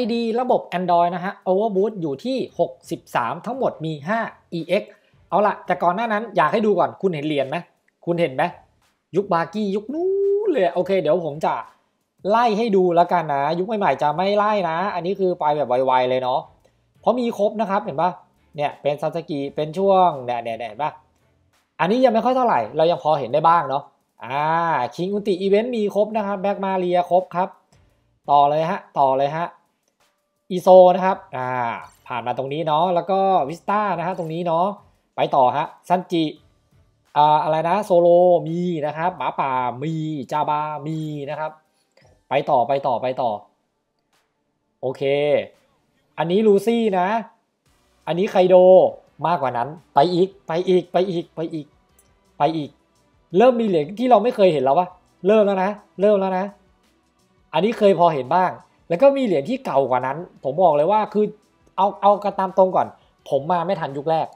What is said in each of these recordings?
ID ระบบ Android นะฮะ Over Boost อยู่ที่ 63 ทั้งหมดมี 5 EX เอาละแต่ก่อนหน้านั้นอยากให้ดูก่อนคุณเห็นเหรียญไหมคุณเห็นไหมยุคบาร์กี้ยุคนู้นเลยโอเค เดี๋ยวผมจะไล่ให้ดูแล้วกันนะ ยุคใหม่ๆจะไม่ไล่นะ อันนี้คือไปแบบไวๆเลยเนาะเพราะมีครบนะครับเห็นปะเนี่ยเป็นซาซากิเป็นช่วงเนี่ยเนี่ยเห็นปะอันนี้ยังไม่ค่อยเท่าไหร่ เรายังพอเห็นได้บ้างเนาะอ่าคิงอุติอีเวนต์มีครบนะครับแบล็กมาเรียครบครับ ต่อเลยฮะ ต่อเลยฮะ อิโซนะครับอ่าผ่านมาตรงนี้เนาะแล้วก็วิสต้านะฮะตรงนี้เนาะไปต่อฮะซันจิอ่าอะไรนะโซโรมีนะครับหมาป่ามีจาบามีนะครับ ไปต่อไปต่อไปต่อ โอเค อันนี้ลูซี่นะ อันนี้ไคโดมากกว่านั้น ไปอีกไปอีกไปอีกไปอีกไปอีก เริ่มมีเหรียญที่เราไม่เคยเห็นแล้ววะเริ่มแล้วนะ เริ่มแล้วนะ อันนี้เคยพอเห็นบ้าง แล้วก็มีเหรียญที่เก่ากว่านั้น ผมบอกเลยว่าคือเอาเอากระตามตรงก่อน ผมมาไม่ทันยุคแรก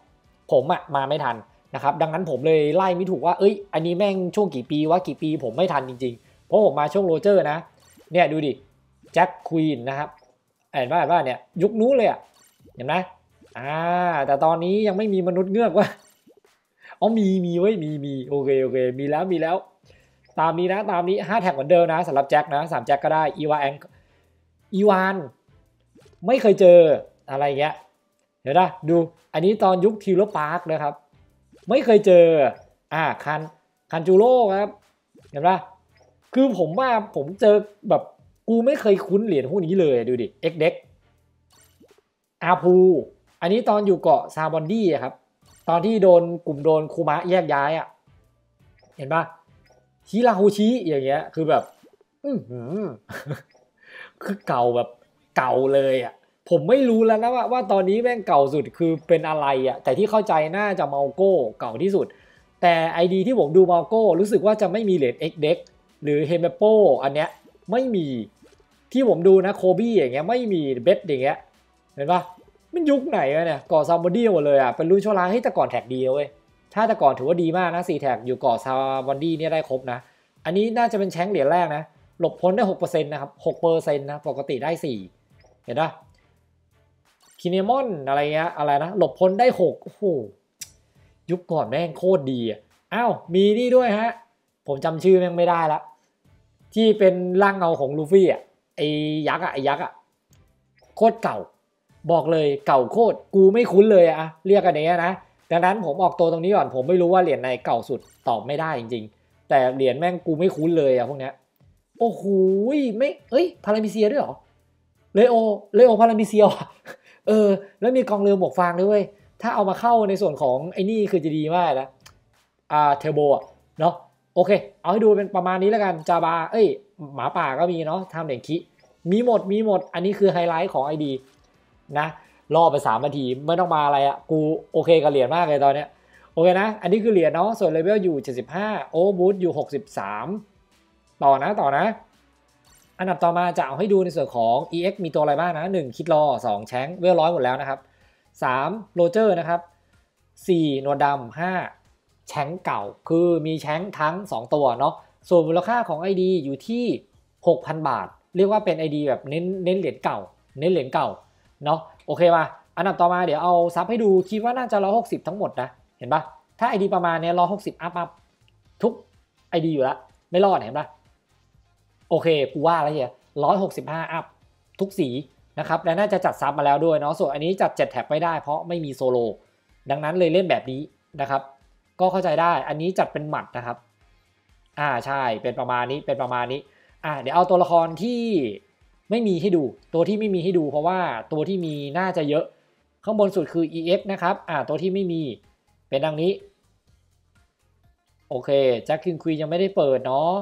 ผมอะมาไม่ทันนะครับดังนั้นผมเลยไล่ไม่ถูกว่าเอ้ยอันนี้แม่งช่วงกี่ปีวะกี่ปีผมไม่ทันจริงๆ เพราะผมมาช่วงโรเจอร์นะเนี่ยดูดิแจ็คควีนนะครับเห็นว่าเห็นว่าเนี่ยยุคนู้นเลยอะเห็นไหมอ่าแต่ตอนนี้ยังไม่มีมนุษย์เงือกว่าอ๋อมีมีเว้ยมีมีโอเคโอเคมีแล้วมีแล้ว ตามนี้นะตามนี้ห้าแท็กเหมือนเดิมนะสำหรับแจ็คนะสามแจ็คก็ได้อีวานอี อีวาน ไม่เคยเจออะไรเงี้ยเดี๋ยวนะดูอันนี้ตอนยุคทิวโรพาร์คนะครับ ไม่เคยเจออ่าคันคันจูโร่ครับเห็นปะคือผมว่าผมเจอแบบกูไม่เคยคุ้นเหรียญพวกนี้เลยดูดิเอ็กเด็กอาพูอันนี้ตอนอยู่เกาะซาบอนดี้ครับ ตอนที่โดนกลุ่มโดนคูมะแยกย้ายอะเห็นปะฮิราโฮชิอย่างเงี้ยคือแบบ อือหือ คือเก่าแบบเก่าเลยอะผมไม่รู้แล้วนะว่าว่าตอนนี้แม่งเก่าสุดคือเป็นอะไรอะแต่ที่เข้าใจน่าจะมาโก้เก่าที่สุด แต่ไอดีที่ผมดูมาโก้รู้สึกว่าจะไม่มีเหรียญเอ็กเด็กหรือเฮมเปโปอันเนี้ยไม่มีที่ผมดูนะโคบี้อย่างเงี้ยไม่มีเบสอย่างเงี้ยเห็นปะมันยุคไหนวะเนี่ยเกาะซาบอดี้หมดเลยอะเป็นรุ่นชั่วร้ายให้แต่ก่อนแท็กดีเว้ยถ้าแต่ก่อนถือว่าดีมากนะสี่แท็กอยู่เกาะซาบอดี้เนี่ยได้ครบนะ อันนี้น่าจะเป็นแชงเหรียญแรกนะ หลบพ้นได้หกเปอร์เซ็นต์นะครับหกเปอร์เซ็นต์นะปกติได้สี่เห็นปะคินเนมอนอะไรเงี้ยอะไรนะหลบพ้นได้หกโอ้โหยุคก่อนแม่งโคตรดีอ้าวมีนี่ด้วยฮะ ผมจำชื่อแม่งไม่ได้ละที่เป็นร่างเงาของลูฟี่อะไอ้ยักษ์อะไอ้ยักษ์อะโคตรเก่า บอกเลยเก่าโคตรกูไม่คุ้นเลยอะเรียกกันอย่างเงี้ยนะดังนั้นผมออกตัวตรงนี้ก่อนผมไม่รู้ว่าเหรียญไหนเก่าสุดตอบไม่ได้จริง ๆ แต่เหรียญแม่งกูไม่คุ้นเลยอะพวกเนี้ย โอ้โหไม่เอ้ยพารามิเซียด้วยเหรอเลโอเลโอพารามิเซียว่ะเออ แล้วมีกองเรือหมวกฟางด้วยเว้ยถ้าเอามาเข้าในส่วนของไอ้นี่คือจะดีมากนะอ่าเทโบอะเนาะโอเค เอาให้ดูเป็นประมาณนี้แล้วกันจาบาเอ้ย หมาป่าก็มีเนาะทำเหรียญคิ มีหมดมีหมด อันนี้คือไฮไลท์ของไอดีนะรอไปสามนาทีไม่ต้องมาอะไรอะกูโอเคกับเหรียญมากเลยตอนเนี้ยโอเคนะ อันนี้คือเหรียญเนาะส่วนเลเวลอยู่ 75 Over Boost อยู่ 63 ต่อนะต่อนะ อันดับต่อมาจะเอาให้ดูในส่วนของ EX มีตัวอะไรบ้างนะ1คิดลอว์2แชงเวลร้อยหมดแล้วนะครับ3โรเจอร์นะครับ4หนวดดำ5แชงเก่า คือมีแชงทั้ง 2 ตัวเนาะส่วนมูลค่าของ ID อยู่ที่ 6,000 บาท เรียกว่าเป็น ID แบบเน้นเน้นเหรียญเก่า เน้นเหรียญเก่าเนาะโอเคมาอันดับต่อมาเดี๋ยวเอาซัพให้ดูคิดว่าน่าจะร้อยหกสิบทั้งหมดนะ เห็นปะถ้าไอดีประมาณเนี้ยร้อยหกสิบ up up ทุกไอดีอยู่แล้วไม่รอดเห็นปะ โอเคกูว่าแล้วเฮียร้อยหกสิบห้าอัพทุกสีนะครับและน่าจะจัดซับมาแล้วด้วยเนาะส่วนอันนี้จัดเจ็ดแท็บไม่ได้เพราะไม่มีโซโลดังนั้นเลยเล่นแบบนี้นะครับ ก็เข้าใจได้อันนี้จัดเป็นหมัดนะครับ อ่าใช่เป็นประมาณนี้เป็นประมาณนี้อ่าเดี๋ยวเอาตัวละครที่ไม่มีให้ดู ตัวที่ไม่มีให้ดู เพราะว่าตัวที่มีน่าจะเยอะ ข้างบนสุดคือ EX นะครับอ่าตัวที่ไม่มีเป็นดังนี้ โอเคแจ็คคินควียังไม่ได้เปิดเนาะ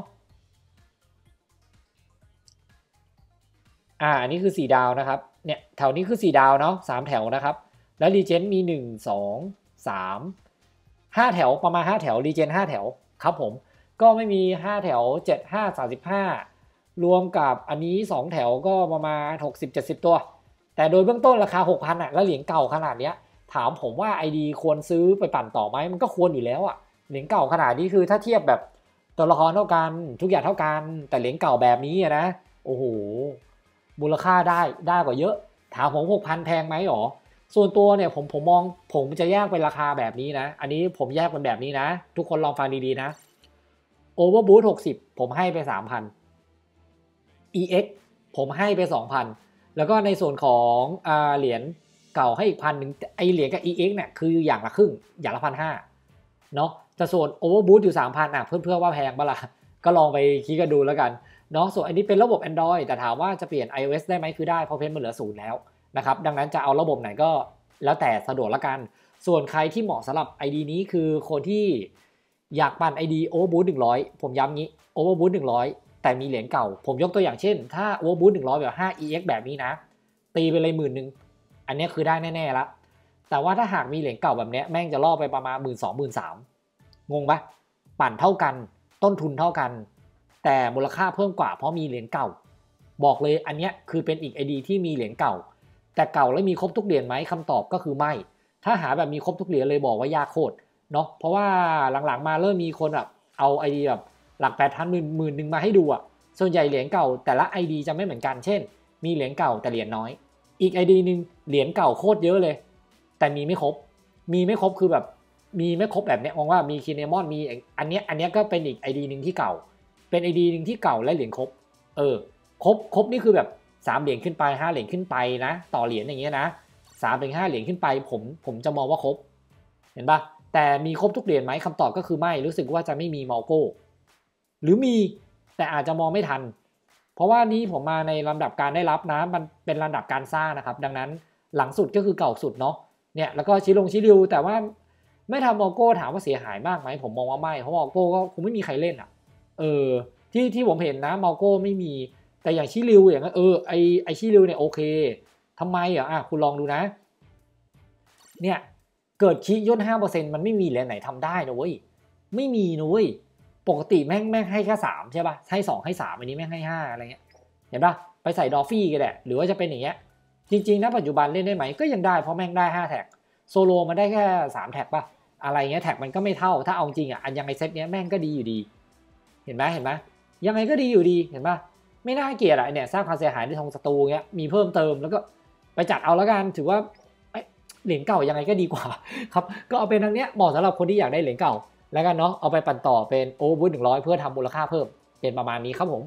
อ่าอันนี้คือ4ดาวนะครับเนี่ยแถวนี้คือ4ดาวเนาะสามแถวนะครับ แล้วรีเจนมี 1 2 3 5 แถวประมาณ 5 แถวรีเจน5แถวครับผมก็ไม่มี 5 แถว 7 5 35 รวมกับอันนี้ 2 แถวก็ประมาณ 60-70 ตัว แต่โดยเบื้องต้นราคา 6,000อะแล้วเหรียญเก่าขนาดเนี้ยถามผมว่า ID ควรซื้อไปปั่นต่อไหมมันก็ควรอยู่แล้วอะเหรียญเก่าขนาดนี้คือถ้าเทียบแบบตัวละครเท่ากัน ทุกอย่างเท่ากัน แต่เหรียญเก่าแบบนี้นะโอ้โห มูลค่าได้ได้กว่าเยอะ ถามผมหกพันแพงไหมหรอ ส่วนตัวเนี่ยผมผมมองผมจะแยกเป็นราคาแบบนี้นะ อันนี้ผมแยกเป็นแบบนี้นะ ทุกคนลองฟังดีๆนะ Overboot 60ผมให้ไป3,000 EX ผมให้ไป2,000แล้วก็ในส่วนของอ่าเหรียญเก่าให้อีกพันหนึ่งไอเหรียญกับ EX เนี่ยคืออย่างละครึ่ง อย่างละพันห้าเนาะแต่ส่วน Overboot อยู่3,000อะเพื่อนเพื่อว่าแพงปะล่ะก็ลองไปคิดกันดูแล้วกัน เนาะส่วนอันนี้เป็นระบบ Android แต่ถามว่าจะเปลี่ยน iOS ได้ไหมคือได้เพราะเพนมันเหลือศูนย์แล้วนะครับดังนั้นจะเอาระบบไหนก็แล้วแต่สะดวกละกัน ส่วนใครที่เหมาะสำหรับ ID นี้คือคนที่อยากปั่น ID Overboot 100 ผมย้ำงี้ Overboot 100 แต่มีเหรียญเก่า ผมยกตัวอย่างเช่น ถ้า Overboot 100 แบบ 5 EX แบบนี้นะ ตีไปเลยหมื่นหนึ่งอันนี้คือได้แน่ๆละแต่ว่าถ้าหากมีเหรียญเก่าแบบนี้แม่งจะล่อไปประมาณหมื่นสองหมื่นสามงงปะปั่นเท่ากัน ต้นทุนเท่ากัน แต่มูลค่าเพิ่มกว่าเพราะมีเหรียญเก่า บอกเลยอันนี้คือเป็นอีกไอดีที่มีเหรียญเก่า แต่เก่าแล้วมีครบทุกเหรียญไหมคำตอบก็คือไม่ ถ้าหาแบบมีครบทุกเหรียญเลยบอกว่ายากโคตรเนาะเพราะว่าหลังๆมาเริ่มมีคนแบบเอาไอดีแบบหลักแปดพันหมื่นหมื่นหนึ่งมาให้ดูอะส่วนใหญ่เหรียญเก่าแต่ละไอดีจะไม่เหมือนกันเช่น มีเหรียญเก่าแต่เหรียญน้อย อีกไอดีหนึ่งเหรียญเก่าโคตรเยอะเลย แต่มีไม่ครบ มีไม่ครบคือแบบมีไม่ครบแบบเนี้ยมองว่ามีคินเนมอนมีอันเนี้ยอันเนี้ยก็เป็นอีกไอดีหนึ่งที่เก่า เป็นไอดีหนึ่งที่เก่าและเหรียญครบ เออ ครบ ครบนี่คือแบบสามเหรียญขึ้นไปห้าเหรียญขึ้นไปนะ ต่อเหรียญอย่างเงี้ยนะสามถึงห้าเหรียญขึ้นไป ผมผมจะมองว่าครบ เห็นปะแต่มีครบทุกเหรียญไหมคำตอบก็คือไม่รู้สึกว่าจะไม่มีมอโก้หรือมีแต่อาจจะมองไม่ทัน เพราะว่านี้ผมมาในลำดับการได้รับนะมันเป็นลำดับการสร้างนะครับ ดังนั้นหลังสุดก็คือเก่าสุดเนาะเนี่ยแล้วก็ชิลงชิลิวแต่ว่าไม่ทำมอโก้ถามว่าเสียหายมากไหมผมมองว่าไม่เพราะมอโก้ก็คงไม่มีใครเล่นอะ เออที่ที่ผมเห็นนะมาโก้ไม่มี แต่อย่างชิลิวอย่างนั้นเออไอไอชิลิวเนี่ยโอเคทำไมอะอะคุณลองดูนะ เนี่ยเกิดคีย่นห้าเปอร์เซ็นมันไม่มีเหรียญไหนทำได้นะเว้ยไม่มีนะเว้ยปกติแม่งแม่งให้แค่สามใช่ป่ะให้สองให้สามอันนี้แม่งให้ห้าอะไรเงี้ยเห็นป่ะไปใส่ดอฟฟี่ก็ได้หรือว่าจะเป็นอย่างเงี้ยจริงๆนะปัจจุบันเล่นได้ไหมก็ยังได้เพราะแม่งได้ห้าแท็กโซโลมันได้แค่สามแท็กป่ะอะไรเงี้ยแท็กมันก็ไม่เท่าถ้าเอาจริงอะอันยังไงเซตเนี้ยแม่งก็ดีอยู่ดี เห็นไหมเห็นไหมยังไงก็ดีอยู่ดีเห็นปะไม่น่าเกลียดอะเนี่ยสร้างความเสียหายในธงศัตรูเงี้ยมีเพิ่มเติมแล้วก็ไปจัดเอาแล้วกันถือว่าเหรียญเก่ายังไงก็ดีกว่าครับก็เอาเป็นทางเนี้ยเหมาะสำหรับคนที่อยากได้เหรียญเก่า แล้วกันเนาะเอาไปปั่นต่อเป็น Over Boost หนึ่งร้อยเพื่อทำมูลค่าเพิ่มเป็นประมาณนี้ครับผม